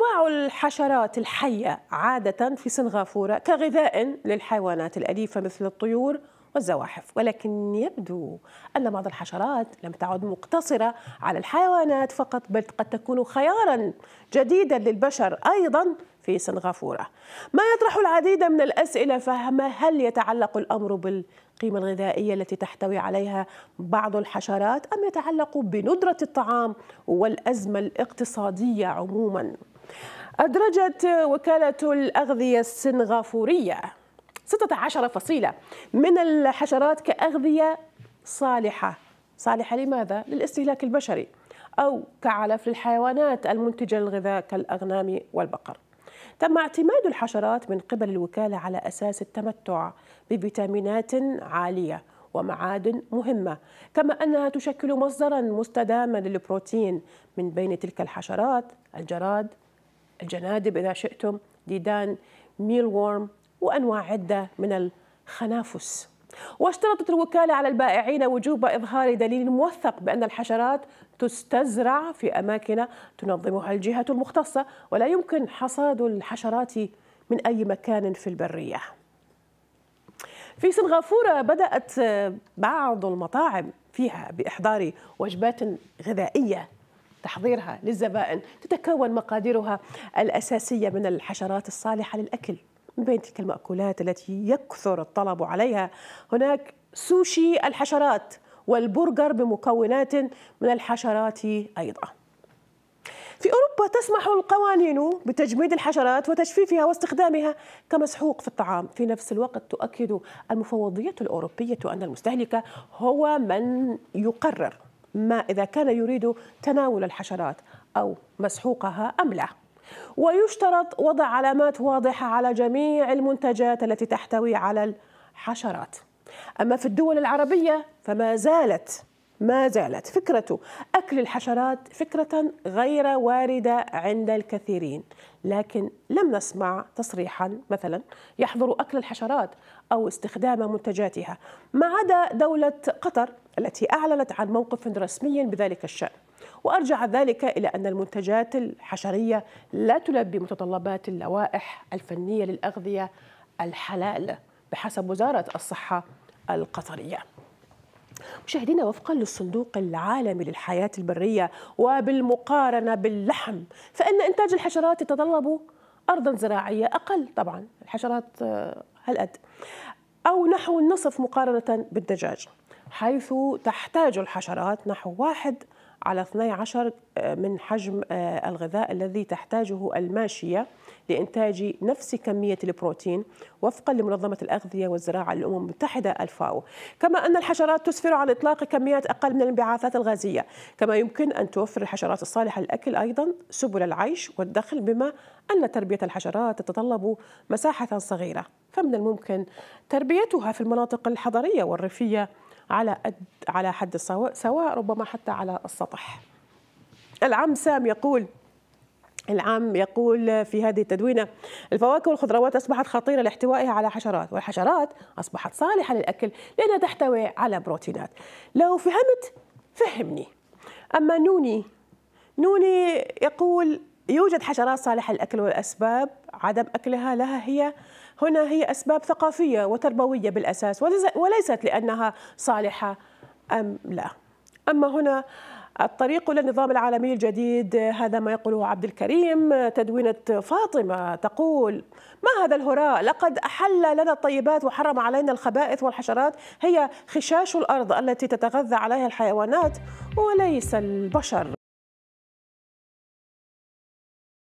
تباع الحشرات الحية عادة في سنغافورة كغذاء للحيوانات الأليفة مثل الطيور والزواحف. ولكن يبدو أن بعض الحشرات لم تعد مقتصرة على الحيوانات فقط بل قد تكون خيارا جديدا للبشر أيضا في سنغافورة. ما يطرح العديد من الأسئلة فما هل يتعلق الأمر بالقيمة الغذائية التي تحتوي عليها بعض الحشرات أم يتعلق بندرة الطعام والأزمة الاقتصادية عموما؟ أدرجت وكالة الأغذية السنغافورية 16 فصيلة من الحشرات كأغذية صالحة صالحة لماذا؟ للاستهلاك البشري أو كعلف للحيوانات المنتجة للغذاء كالأغنام والبقر تم اعتماد الحشرات من قبل الوكالة على أساس التمتع بفيتامينات عالية ومعادن مهمة كما أنها تشكل مصدرا مستداما للبروتين من بين تلك الحشرات الجراد الجنادب إذا شئتم ديدان ميل وورم وأنواع عدة من الخنافس. واشترطت الوكالة على البائعين وجوب إظهار دليل موثق بأن الحشرات تستزرع في أماكن تنظمها الجهة المختصة ولا يمكن حصاد الحشرات من أي مكان في البرية. في سنغافورة بدأت بعض المطاعم فيها بإحضار وجبات غذائية تحضيرها للزبائن تتكون مقاديرها الأساسية من الحشرات الصالحة للأكل من بين تلك المأكولات التي يكثر الطلب عليها هناك سوشي الحشرات والبرجر بمكونات من الحشرات أيضا. في أوروبا تسمح القوانين بتجميد الحشرات وتجفيفها واستخدامها كمسحوق في الطعام. في نفس الوقت تؤكد المفوضية الأوروبية أن المستهلك هو من يقرر. ما إذا كان يريد تناول الحشرات أو مسحوقها أم لا. ويشترط وضع علامات واضحة على جميع المنتجات التي تحتوي على الحشرات. أما في الدول العربية فما زالت ما زالت فكرة أكل الحشرات فكرة غير واردة عند الكثيرين. لكن لم نسمع تصريحا مثلا يحظر أكل الحشرات أو استخدام منتجاتها. ما عدا دولة قطر التي أعلنت عن موقف رسمي بذلك الشأن. وأرجع ذلك إلى أن المنتجات الحشرية لا تلبي متطلبات اللوائح الفنية للأغذية الحلال بحسب وزارة الصحة القطرية. مشاهدينا وفقا للصندوق العالمي للحياة البرية وبالمقارنة باللحم فإن إنتاج الحشرات يتطلب أرضا زراعية أقل. طبعا الحشرات آه، هالقد. أو نحو النصف مقارنة بالدجاج. حيث تحتاج الحشرات نحو واحد على 12 آه، من حجم آه، الغذاء الذي تحتاجه الماشية لإنتاج نفس كمية البروتين وفقا لمنظمة الأغذية والزراعة للأمم المتحدة الفاو. كما أن الحشرات تسفر عن إطلاق كميات أقل من الانبعاثات الغازية كما يمكن أن توفر الحشرات الصالحة للأكل أيضا سبل العيش والدخل بما أن تربية الحشرات تتطلب مساحة صغيرة. فمن الممكن تربيتها في المناطق الحضرية والريفية على على حد السواء سواء ربما حتى على السطح. العم سام يقول العام يقول في هذه التدوينة الفواكه والخضروات أصبحت خطيرة لاحتوائها على حشرات والحشرات أصبحت صالحة للأكل لأنها تحتوي على بروتينات. لو فهمت فهمني. أما نوني نوني يقول يوجد حشرات صالحة للأكل والأسباب عدم أكلها لها هي هنا هي أسباب ثقافية وتربوية بالأساس وليست لأنها صالحة أم لا. أما هنا الطريق إلى النظام العالمي الجديد هذا ما يقوله عبد الكريم تدوينة فاطمة تقول ما هذا الهراء؟ لقد أحل لنا الطيبات وحرم علينا الخبائث والحشرات هي خشاش الأرض التي تتغذى عليها الحيوانات وليس البشر.